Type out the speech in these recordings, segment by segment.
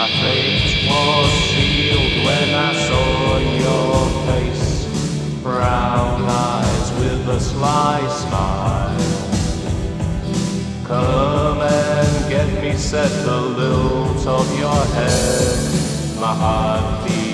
My fate was sealed when I saw your face. Brown eyes with a sly smile. Come and get me, said the lilt of your head. My heart begins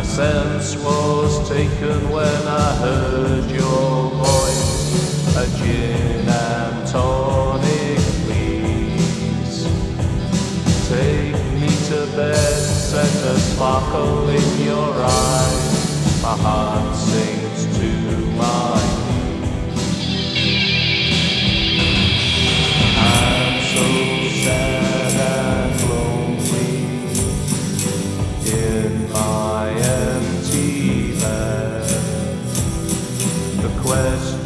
My sense was taken when I heard your voice. A gin and tonic, please. Take me to bed, set a sparkle in your eyes. My heart sings The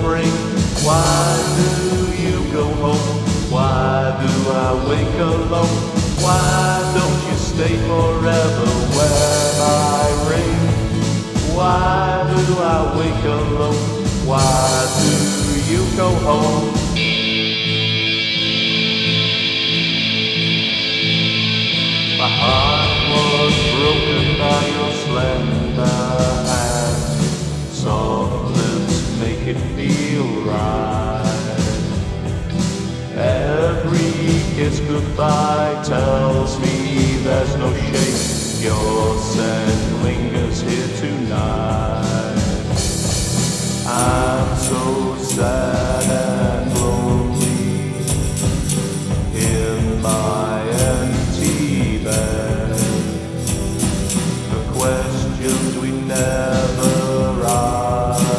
bring? Why do you go home? Why do I wake alone? Why don't you stay forever when I ring? Why do I wake alone? Why do you go home? its goodbye tells me there's no shape. Your scent lingers here tonight. I'm so sad and lonely in my empty bed. The questions we never asked.